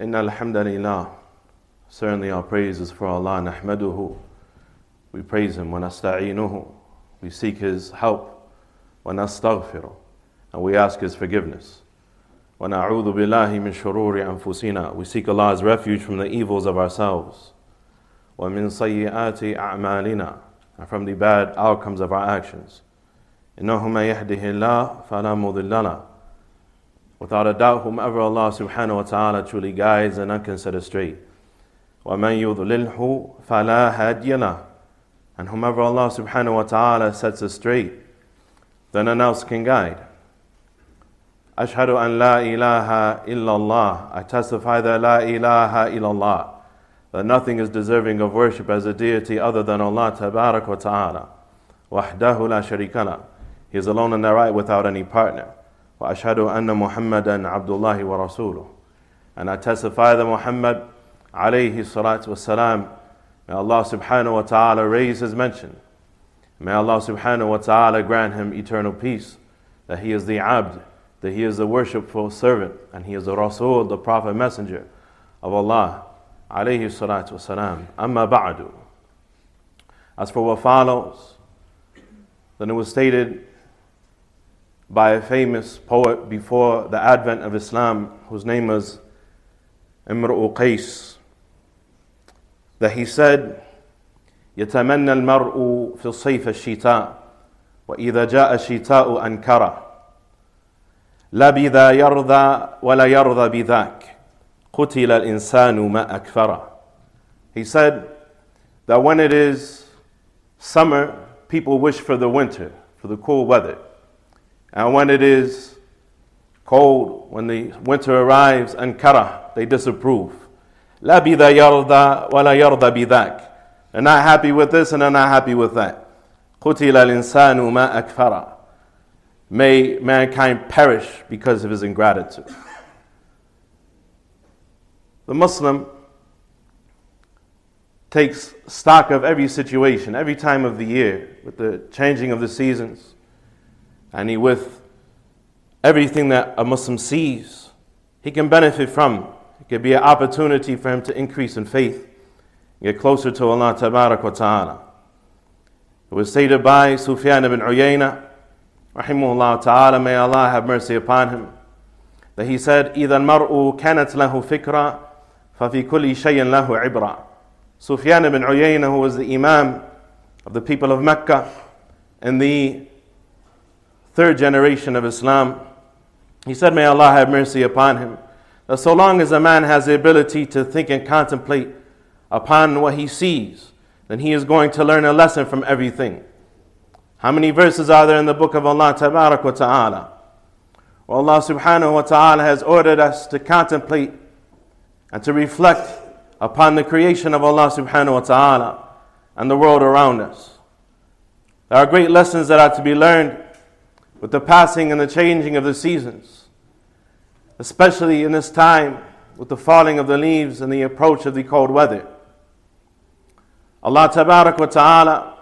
إن الحمد لله Certainly our praise is for Allah نحمده We praise Him ونستعينه We seek His help ونستغفره And we ask His forgiveness ونعوذ بالله من شرور أنفسنا We seek Allah's refuge from the evils of ourselves ومن سيئات أعمالنا And from the bad outcomes of our actions إنه من يهده الله فلا مضل له Without a doubt, whomever Allah subhanahu wa ta'ala truly guides and none can set straight. وَمَن يُضْلِلْهُ فَلَا هَادِيَ لَهُ And whomever Allah subhanahu wa ta'ala sets us straight, then none else can guide. أشهد أن لا إله إلا الله I testify that لا إله إلا الله That nothing is deserving of worship as a deity other than Allah tabarak wa ta'ala. وحده لا شريك له He is alone in the right without any partner. وأشهد أن محمدا عبد الله ورسوله And I testify that Muhammad عليه الصلاة والسلام May Allah subhanahu wa ta'ala raise his mention. May Allah subhanahu wa ta'ala grant him eternal peace. That he is the abd, that he is the worshipful servant, and he is the Rasul, the Prophet Messenger of Allah. عليه الصلاة والسلام أما بعد As for what follows, then it was stated by a famous poet before the advent of Islam, whose name was Imru Qais, that he said, يتمنى المرء في الصيف الشتاء وإذا جاء الشتاء أنكره لا بذا يرضى ولا يرضى بذاك قتل الإنسان ما أكفره He said that when it is summer, people wish for the winter, for the cool weather. And when it is cold, when the winter arrives, and kara, they disapprove. La bida yarda wa la yarda bidak. They're not happy with this and they're not happy with that. قتل الإنسان ما أكفره. May mankind perish because of his ingratitude. The Muslim takes stock of every situation, every time of the year, with the changing of the seasons, and he with everything that a Muslim sees, he can benefit from. It could be an opportunity for him to increase in faith, get closer to Allah Tabarak wa Ta'ala. It was stated by Sufyan ibn Uyayna, rahimahullah ta'ala, may Allah have mercy upon him, that he said, إِذَا الْمَرْءُ كَانَتْ لَهُ فِكْرًا فَفِي كُلِّ شَيْءٍ لَهُ عِبْرًا Sufyan ibn Uyayna, who was the Imam of the people of Mecca in the third generation of Islam, he said, May Allah have mercy upon him. That so long as a man has the ability to think and contemplate upon what he sees, then he is going to learn a lesson from everything. How many verses are there in the book of Allah Tabarak wa Ta'ala? Well, Allah subhanahu wa ta'ala has ordered us to contemplate and to reflect upon the creation of Allah subhanahu wa ta'ala and the world around us. There are great lessons that are to be learned with the passing and the changing of the seasons, especially in this time with the falling of the leaves and the approach of the cold weather. Allah Tabarak wa Ta'ala,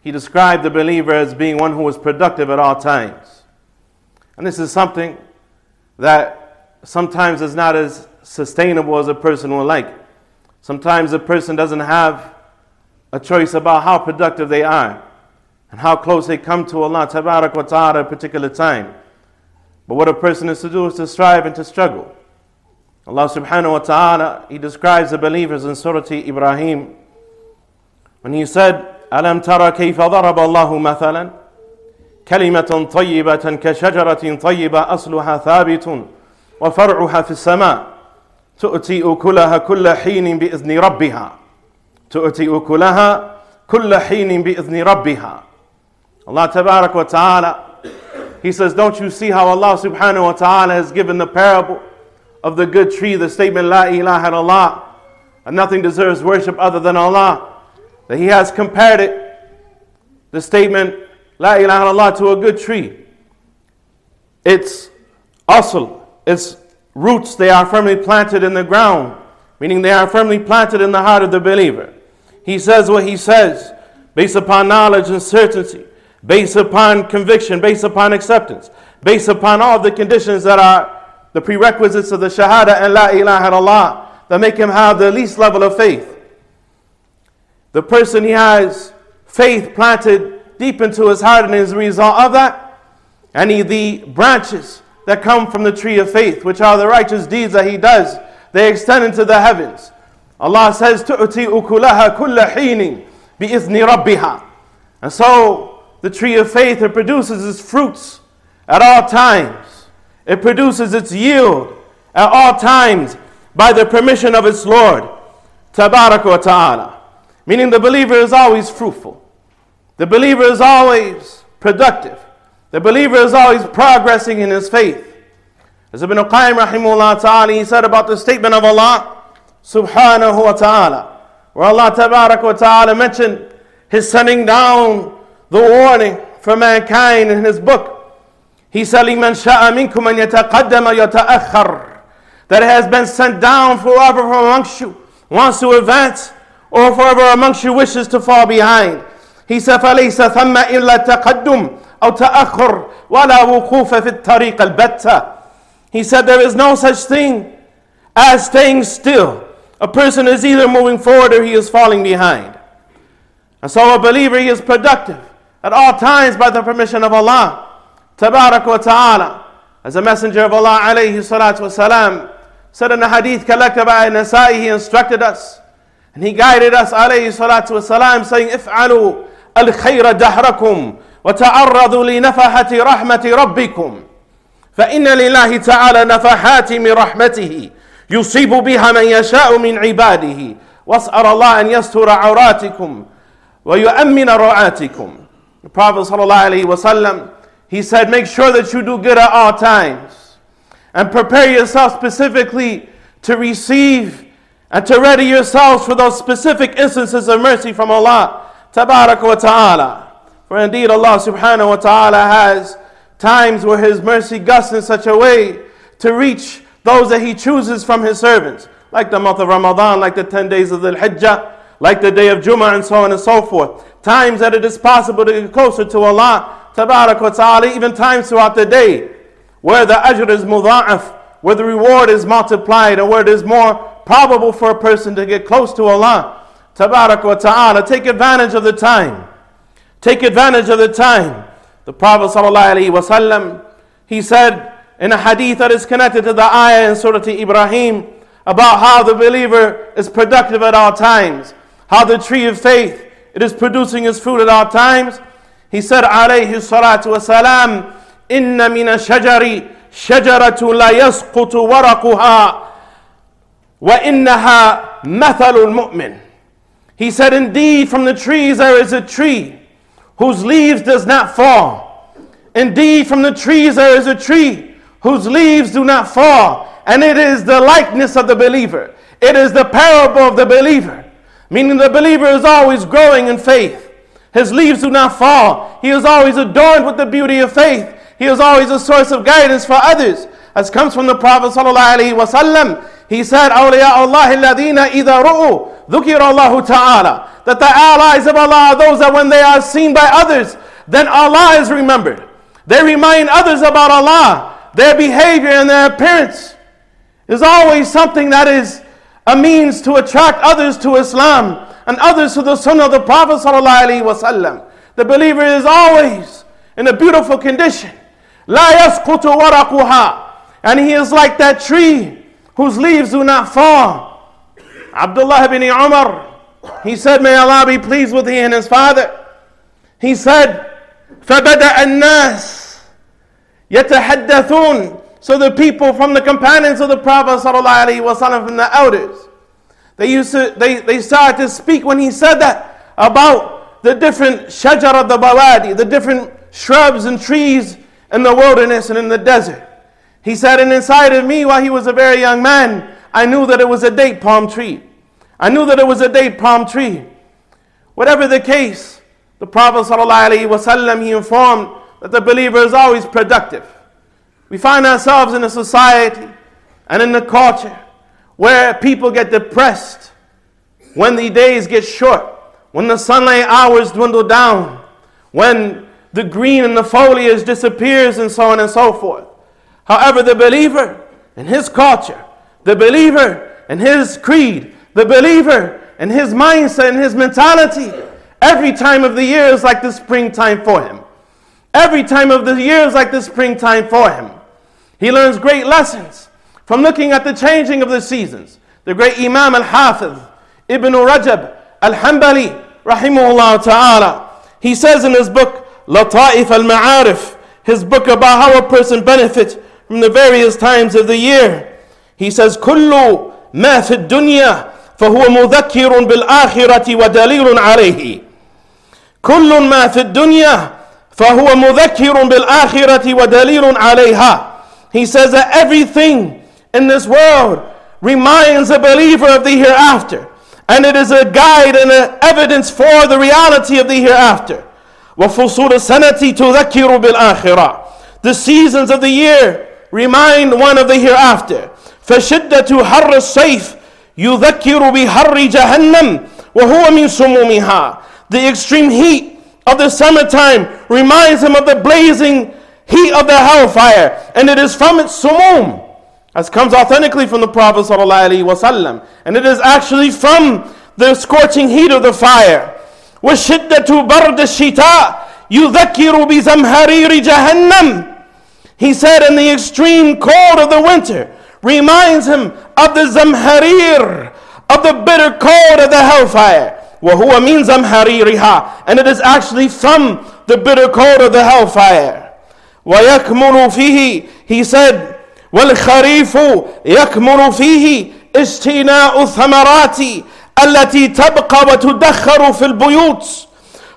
He described the believer as being one who was productive at all times. And this is something that sometimes is not as sustainable as a person would like. Sometimes a person doesn't have a choice about how productive they are and how close they come to Allah Tabarak wa Ta'ala at a particular time. But what a person is to do is to strive and to struggle. Allah subhanahu wa ta'ala, He describes the believers in Surah Ibrahim when He said, ألم ترى كيف ضرب الله مثلا كلمة طيبة كشجرة طيبة أصلها ثابت وفرعها في السماء تؤتي أكلها كل حين بإذن ربها تؤتي أكلها كل حين بإذن ربها Allah Tabarak wa Ta'ala, He says, Don't you see how Allah subhanahu wa ta'ala has given the parable of the good tree, the statement, La ilaha illallah, and nothing deserves worship other than Allah. That He has compared it, the statement, La ilaha illallah, to a good tree. Its asl, its roots, they are firmly planted in the ground, meaning they are firmly planted in the heart of the believer. He says what He says based upon knowledge and certainty based upon conviction, based upon acceptance, based upon all the conditions that are the prerequisites of the Shahada and La ilaha illallah that make him have the least level of faith. The person he has faith planted deep into his heart, and as a result of that, any the branches that come from the tree of faith, which are the righteous deeds that he does, they extend into the heavens. Allah says, تُؤْتِي أُكُلَهَا كُلَّ حِينٍ بِإِذْنِ رَبِّهَا And so, the tree of faith, it produces its fruits at all times. It produces its yield at all times by the permission of its Lord. Ta'ala. Meaning the believer is always fruitful. The believer is always productive. The believer is always progressing in his faith. As Ibn Qayyim rahimahullah ta'ala, he said about the statement of Allah subhanahu wa ta'ala, where Allah ta'ala mentioned his sending down the warning for mankind in his book. He said, لِمَنْ شَاءَ مِنْكُمْ أَنْ يَتَقَدَّمَ يَتَأَخَّرُ That it has been sent down for whoever from amongst you wants to advance or for whoever amongst you wishes to fall behind. He said, فَلَيْسَ ثَمَّ إِلَّا تَقَدُّمْ أو تأخر ولا وقوف في الطريق البتة He said there is no such thing as staying still. A person is either moving forward or he is falling behind. And so a believer he is productive at all times by the permission of Allah. Tabarak wa ta'ala. As a messenger of Allah alayhi salatu wasalam said in the hadith collected by Nasai, he instructed us and he guided us alayhi salatu wasalam saying, If'alu al-khayra dahrakum وتعرضوا لنفحة رحمة ربكم فإن لله تعالى نفحات من رحمته يصيب بها من يشاء من عباده واسأل الله أن يستر عوراتكم ويؤمن رعاتكم the Prophet ﷺ, he said, make sure that you do good at all times and prepare yourself specifically to receive and to ready yourselves for those specific instances of mercy from Allah. Tabarak wa ta'ala. For indeed, Allah subhanahu wa ta'ala has times where His mercy gusts in such a way to reach those that He chooses from His servants, like the month of Ramadan, like the 10 days of the Hijjah, like the day of Jummah, and so on and so forth. Times that it is possible to get closer to Allah, tabarak wa ta'ala, even times throughout the day, where the ajr is mudha'af, where the reward is multiplied, and where it is more probable for a person to get close to Allah, tabarak wa ta'ala. Take advantage of the time. Take advantage of the time. The Prophet ﷺ, he said in a hadith that is connected to the ayah in Surah Ibrahim about how the believer is productive at all times, how the tree of faith it is producing its fruit at all times. He said, alayhi salatu wasalam, inna mina shajari shajaratu la yasqutu waraquha wa innaha mathalul mu'min. He said, indeed, from the trees there is a tree whose leaves does not fall. Indeed, from the trees there is a tree whose leaves do not fall, and it is the likeness of the believer. It is the parable of the believer, meaning the believer is always growing in faith. His leaves do not fall. He is always adorned with the beauty of faith. He is always a source of guidance for others. As comes from the Prophet ﷺ, he said, أولياء الله الذين إذا رؤوا ذكر الله تعالى that the allies of Allah are those that when they are seen by others, then Allah is remembered. They remind others about Allah. Their behavior and their appearance is always something that is a means to attract others to Islam and others to the Sunnah of the Prophet. The believer is always in a beautiful condition. لا يسقط ورقها and he is like that tree whose leaves do not fall. Abdullah ibn Umar he said, May Allah be pleased with he and his father. He said, فَبَدَأَ النَّاسِ يَتَحَدَّثُونَ So the people from the companions of the Prophet وسلم, from the elders, they used to, they, they started to speak when he said that about the different shajar of the bawadi, the different shrubs and trees in the wilderness and in the desert. He said, and inside of me, while he was a very young man, I knew that it was a date palm tree. I knew that it was a date palm tree. Whatever the case, the Prophet ﷺ, he informed that the believer is always productive. We find ourselves in a society and in a culture where people get depressed when the days get short, when the sunlight hours dwindle down, when the green and the foliage disappears, and so on and so forth. However, the believer, in his culture, the believer in his creed, the believer in his mindset and his mentality, every time of the year is like the springtime for him. Every time of the year is like the springtime for him. He learns great lessons from looking at the changing of the seasons. The great Imam al Hafiz, Ibn Rajab al Hanbali, rahimahullah ta'ala, he says in his book, Lata'if al Ma'arif, his book about how a person benefits from the various times of the year. He says, كل ما في الدنيا فهو مذكر بالآخرة ودليل عليه. كل ما في الدنيا فهو مذكر بالآخرة ودليل عليها. He says that everything in this world reminds a believer of the hereafter. And it is a guide and an evidence for the reality of the hereafter. وفصول السنة تذكر بالآخرة. The seasons of the year remind one of the hereafter. فشدة حر الصيف يذكر بحر جهنم وهو من سمومها. The extreme heat of the summertime reminds him of the blazing heat of the hellfire, and it is from its sumum, as comes authentically from the Prophet ﷺ, and it is actually from the scorching heat of the fire. وشدة برد الشتاء يذكر بزمهرير جهنم He said, in the extreme cold of the winter reminds him of the zamharir, of the bitter cold of the hellfire. وهو من زمهريرها and it is actually from the bitter cold of the hellfire. ويكمل فيه he said والخريف يكمل فيه استيناء الثمرات التي تبقى وتدخر في البيوت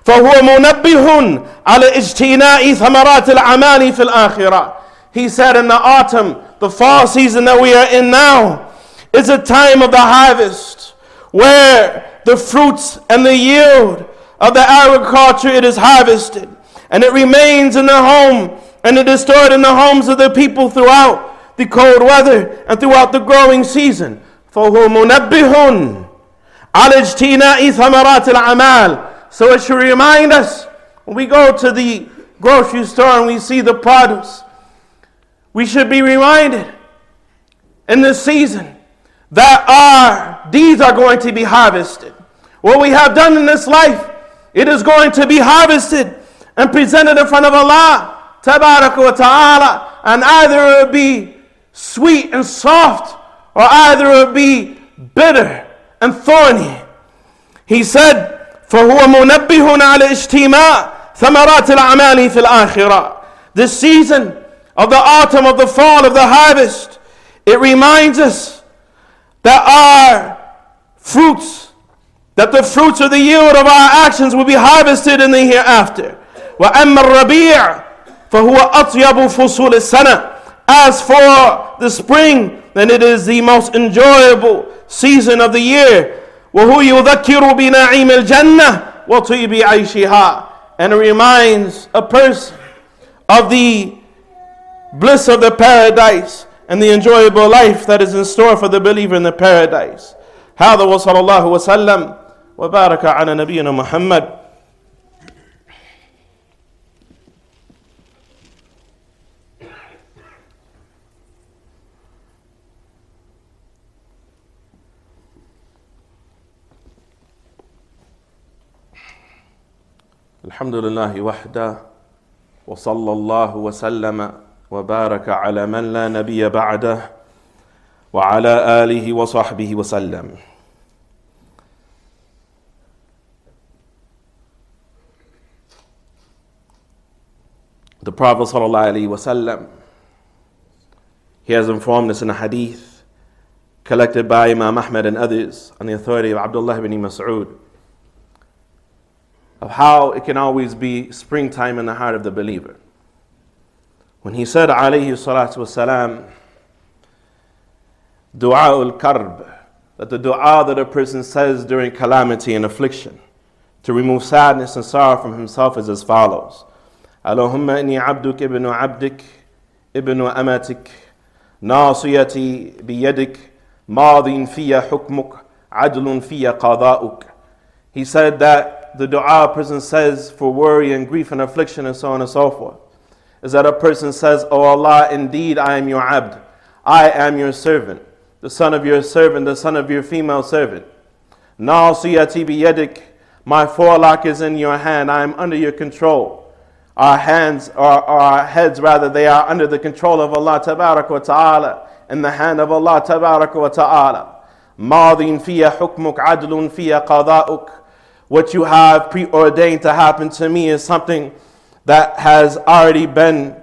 فهو منبه على اجتناء ثمرات الأعمال في الآخرة. He said in the autumn, the fall season that we are in now, is a time of the harvest where the fruits and the yield of the agriculture it is harvested and it remains in the home and it is stored in the homes of the people throughout the cold weather and throughout the growing season. فهو منبه على اجتناء ثمرات الأعمال so it should remind us when we go to the grocery store and we see the produce, we should be reminded in this season that our deeds are going to be harvested. What we have done in this life, it is going to be harvested and presented in front of Allah, tabarak wa ta'ala, and either it be sweet and soft, or either it be bitter and thorny. He said, فهو منبه على اجتماع ثمرات الأعمال في الآخرة. The season of the autumn, of the fall, of the harvest, it reminds us that our fruits, that the fruits of the yield of our actions will be harvested in the hereafter. وأما الربيع فهو أطيب فصول السنة. As for the spring, then it is the most enjoyable season of the year. وهو يذكر بنعيم الجنة وطيب عيشها and it reminds a person of the bliss of the paradise and the enjoyable life that is in store for the believer in the paradise هذا وصلى الله وسلم وبارك على نبينا محمد الحمد لله وحده وصلى الله وسلم وبارك على من لا نبي بعده وعلى اله وصحبه وسلم The Prophet ﷺ, he has informed us in a hadith collected by Imam Ahmad and others on the authority of Abdullah ibn Mas'ud of how it can always be springtime in the heart of the believer. When he said, alayhi salatu wasalam, dua ul karb, that the dua that a person says during calamity and affliction to remove sadness and sorrow from himself is as follows. Allahumma inni abduk ibn abdik ibn amatik ناصيتي بيدك ماض في حكمك عدل في قضاؤك He said that the dua a person says for worry and grief and affliction and so on and so forth is that a person says, Oh Allah, indeed I am your abd. I am your servant, the son of your servant, the son of your female servant. Nasiyati biyadik, my forelock is in your hand, I am under your control. Our hands, or our heads rather, they are under the control of Allah tabarak wa ta'ala, in the hand of Allah tabarak wa ta'ala. ماضٍ فيها حكمك عدل فيها قضاؤك what you have preordained to happen to me is something that has already been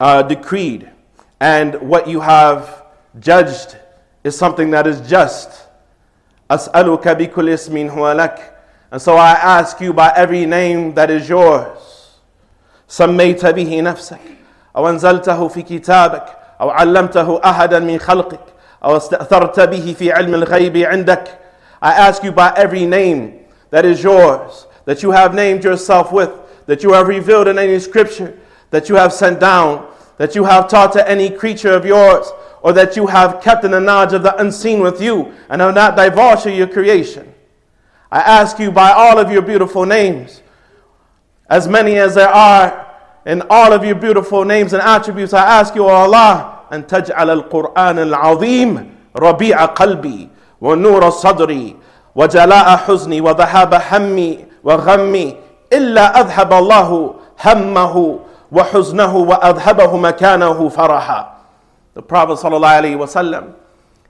uh, decreed and what you have judged is something that is just أسألك بكل اسم هو لك and so I ask you by every name that is yours سميت به نفسك أو أنزلته في كتابك أو علمته أحدا من خلقك أو استأثرت به في علم الغيب عندك I ask you by every name that is yours, that you have named yourself with, that you have revealed in any scripture, that you have sent down, that you have taught to any creature of yours, or that you have kept in the knowledge of the unseen with you, and have not divulged to your creation. I ask you by all of your beautiful names, as many as there are, in all of your beautiful names and attributes, I ask you, O Allah, and taj'al al-Qur'an al-Azim rabi'a qalbi wa nur sadri وجلاء حزني وذهاب همي وغمي إلا أذهب الله همه وحزنه وأذهبه مكانه فرحا The Prophet ﷺ,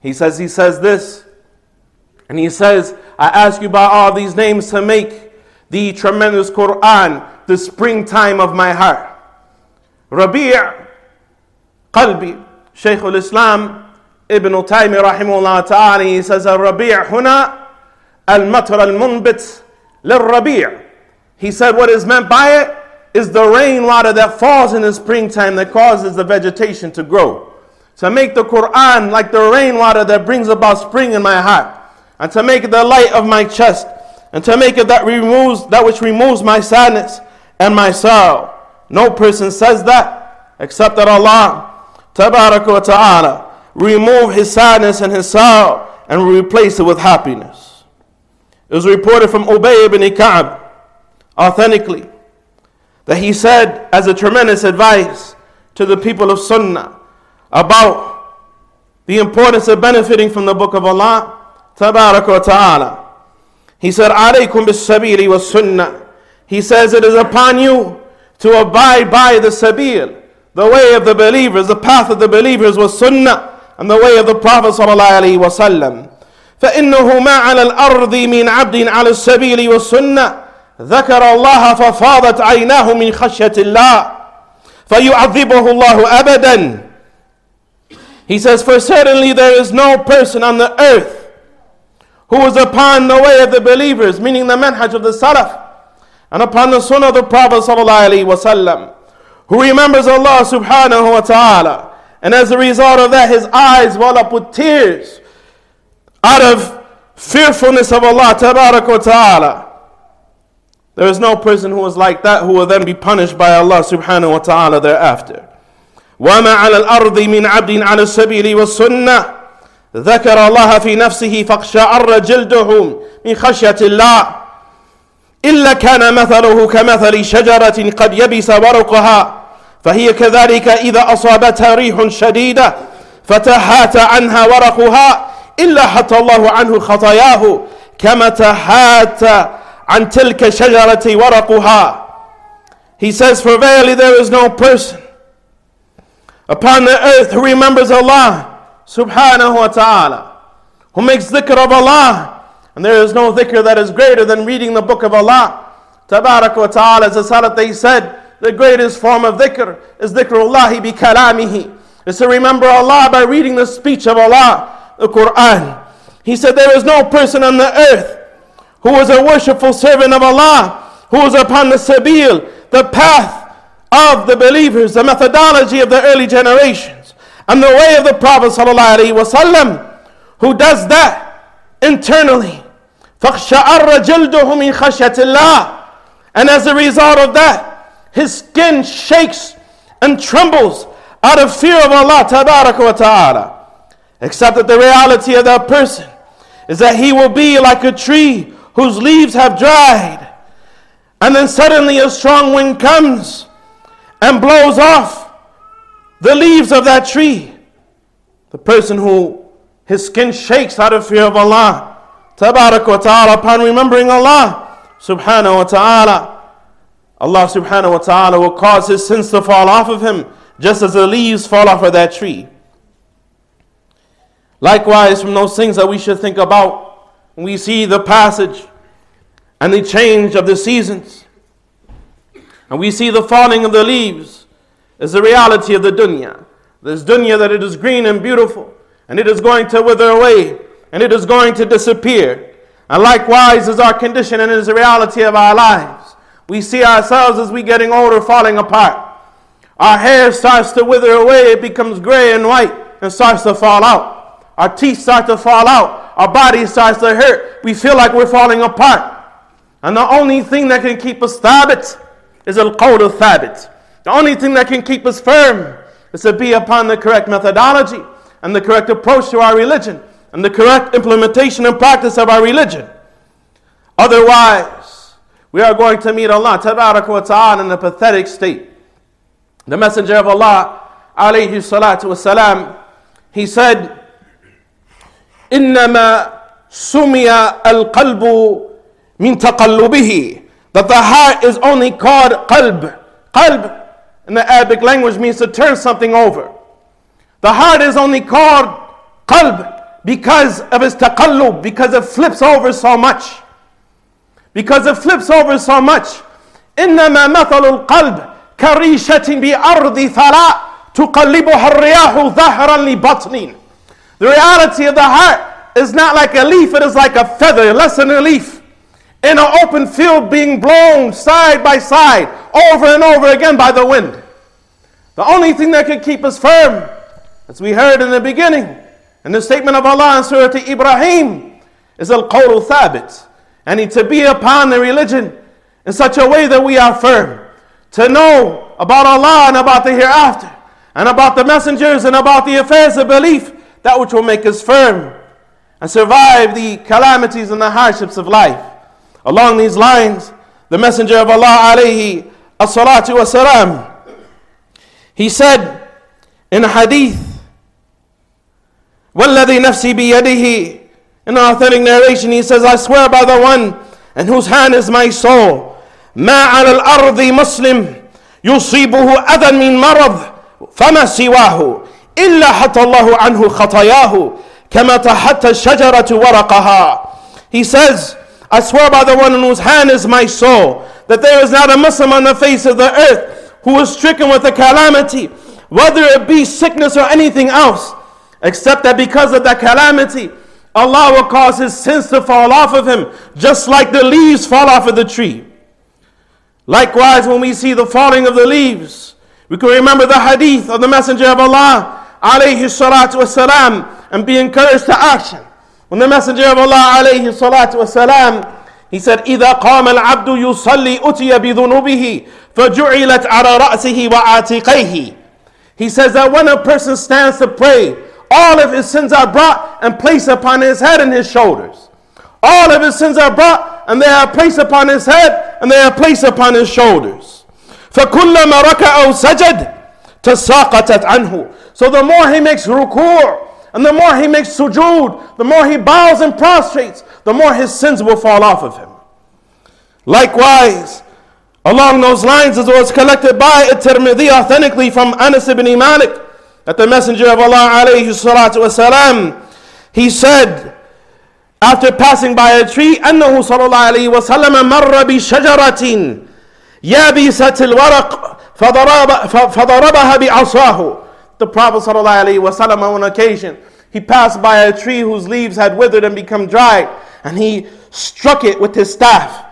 he says, he says this, and he says, I ask you by all these names to make the tremendous Quran the springtime of my heart. Rabi' Shaykh al-Islam Ibn Taymi rahimahullah ta'ala, he says, Rabi' huna al-matar al-munbit lil-Rabi' He said what is meant by it is the rainwater that falls in the springtime that causes the vegetation to grow. To make the Quran like the rainwater that brings about spring in my heart, and to make it the light of my chest, and to make it that removes that which removes my sadness and my sorrow. No person says that except that Allah tabarak wa ta'ala remove his sadness and his sorrow and replace it with happiness. It was reported from Ubay ibn Ka'b authentically that he said as a tremendous advice to the people of Sunnah about the importance of benefiting from the book of Allah wa ta'ala. He said, alaykum bis sabili was sunnah. He says it is upon you to abide by the sabil, the way of the believers, the path of the believers was sunnah and the way of the Prophet sallallahu alaihi wasallam. فإنه ما على الأرض من عبد على السبيل والسنة ذكر الله ففاضت عيناه من خشية الله فيعذبه الله أبدا He says, For certainly there is no person on the earth who is upon the way of the believers, meaning the manhaj of the Salaf, and upon the sunnah of the Prophet sallallahu alaihi wasallam who remembers Allah subhanahu wa ta'ala. And as a result of that, his eyes well up with tears Out of fearfulness of Allah wa ta'ala. There is no person who is like that who will then be punished by Allah subhanahu wa ta'ala thereafter. وما على الأرض من عبد على السبيل والسنة ذكر الله في نفسه فاقشعر جلدهم من خشية الله إلا كان مثله كمثل شجرة قد يبس ورقها فهي كذلك إذا أصابتها ريح شديدة فتهات عنها ورقها إلا حتى الله عنه خطاياه كما تحات عن تلك شجرة ورقها He says, For verily there is no person upon the earth who remembers Allah subhanahu wa ta'ala, who makes dhikr of Allah. And there is no dhikr that is greater than reading the book of Allah. Tabarak wa ta'ala, as the Salaf they said, the greatest form of dhikr is dhikrullahi bi kalamihi. is to remember Allah by reading the speech of Allah the Quran. He said, There is no person on the earth who is a worshipful servant of Allah, who is upon the sabil, the path of the believers, the methodology of the early generations, and the way of the Prophet wasallam, who does that internally. And as a result of that, his skin shakes and trembles out of fear of Allah ta'ala. Except that the reality of that person is that he will be like a tree whose leaves have dried. And then suddenly a strong wind comes and blows off the leaves of that tree. The person who his skin shakes out of fear of Allah. Tabarak wa ta'ala upon remembering Allah subhanahu wa ta'ala. Allah subhanahu wa ta'ala will cause his sins to fall off of him just as the leaves fall off of that tree. Likewise, from those things that we should think about we see the passage and the change of the seasons, and we see the falling of the leaves, is the reality of the dunya. This dunya that it is green and beautiful, and it is going to wither away, and it is going to disappear. And likewise is our condition and is the reality of our lives. We see ourselves as we getting older falling apart. Our hair starts to wither away, it becomes gray and white and starts to fall out. Our teeth start to fall out. Our body starts to hurt. We feel like we're falling apart. And the only thing that can keep us thabit is al qawl al thabit. The only thing that can keep us firm is to be upon the correct methodology and the correct approach to our religion and the correct implementation and practice of our religion. Otherwise, we are going to meet Allah ta'ala in a pathetic state. The Messenger of Allah, alayhi salatu wasalam, he said, إنما سمي القلب من تقلبه that the heart is only called qalb. Qalb in the Arabic language means to turn something over. The heart is only called qalb because of its taqallub, because it flips over so much. Because it flips over so much. إنما مثل القلب كريشة بأرض ثراء تقلبها الرياح ظهرا لبطن the reality of the heart is not like a leaf, it is like a feather, less than a leaf. In an open field being blown side by side, over and over again by the wind. The only thing that can keep us firm, as we heard in the beginning, in the statement of Allah in Surah Ibrahim, is al-qawl thabit. And to be upon the religion in such a way that we are firm to know about Allah and about the hereafter, and about the messengers and about the affairs of belief, that which will make us firm and survive the calamities and the hardships of life. Along these lines, the Messenger of Allah alayhi as-salatu was-salam, he said in a hadith, وَالَّذِي نَفْسِي بِيَدِهِ In an authentic narration, he says, I swear by the one in whose hand is my soul, ما على الأرض مسلم يصيبه أذى من مرض فما سواه إلا حتى الله عنه خطاياه كما تحت الشجرة ورقها He says, I swear by the one in whose hand is my soul, that there is not a Muslim on the face of the earth who is stricken with a calamity, whether it be sickness or anything else, except that because of that calamity, Allah will cause his sins to fall off of him, just like the leaves fall off of the tree. Likewise, when we see the falling of the leaves, we can remember the hadith of the Messenger of Allah, alayhi salatu wasalam, and be encouraged to action. When the Messenger of Allah, alayhi salatu wasalam, he said, إذا قام العبد يصلي أتي بذنوبه فجعلت على رأسه وعاتقيه. He says that when a person stands to pray, all of his sins are brought and placed upon his head and his shoulders. All of his sins are brought and they are placed upon his head and they are placed upon his shoulders. فَكُلَّمَا رَكَعَ أَوْ سَجَدَ تَسَاقَطَتْ عَنْهُ So the more he makes ruku' and the more he makes sujood, the more he bows and prostrates, the more his sins will fall off of him. Likewise, along those lines as was collected by At-Tirmidhi authentically from Anas ibn Malik, that the Messenger of Allah alayhi salatu wasalam, he said, after passing by a tree أنه صلى الله عليه وسلم مر بشجرة يابسة الورق فضرب فضربها بعصاه The Prophet صلى الله عليه وسلم on occasion he passed by a tree whose leaves had withered and become dried and he struck it with his staff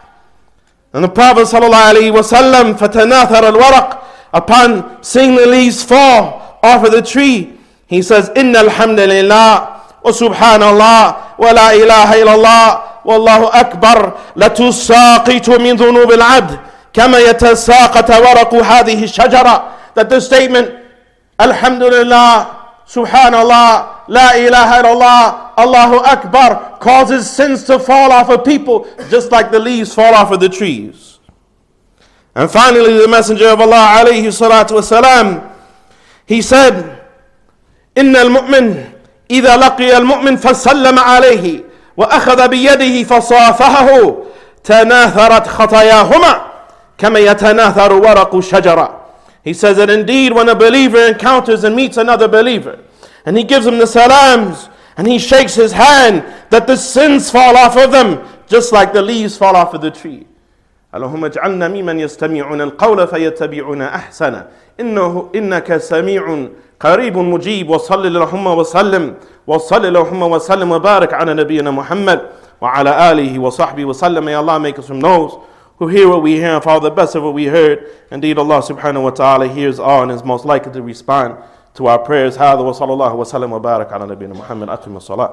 and the Prophet صلى الله عليه وسلم فتناثر الورق upon seeing the leaves fall off of the tree he says إن الحمد لله وسبحان الله ولا إله إلا الله والله أكبر لتساقط من ذنوب العبد كما يتساقط ورق هذه الشجرة that the statement الحمد لله سبحان الله لا إله إلا الله Allahu Akbar causes sins to fall off of people just like the leaves fall off of the trees. And finally, the Messenger of Allah, alayhi salatu wasalam, he said, إن المؤمن إذا لقي المؤمن فسلم عليه وأخذ بيده فصافحه تناثرت خطاياهما كما يتناثر ورق الشجرة He says that indeed when a believer encounters and meets another believer and he gives him the salams and he shakes his hand that the sins fall off of them just like the leaves fall off of the tree. اللهم اجعلنا ممن يستمعون القول فيتبعون أحسنه إنه إنك سميع قريب مجيب وصل اللهم وسلم وصل اللهم وسلم وبارك على نبينا محمد وعلى آله وصحبه وسلم May Allah make us from those who hear what we hear and follow the best of what we heard. Indeed, Allah subhanahu wa ta'ala hears all and is most likely to respond to our prayers. هذا وصلى الله وسلم وبارك على نبينا محمد أقم الصلاة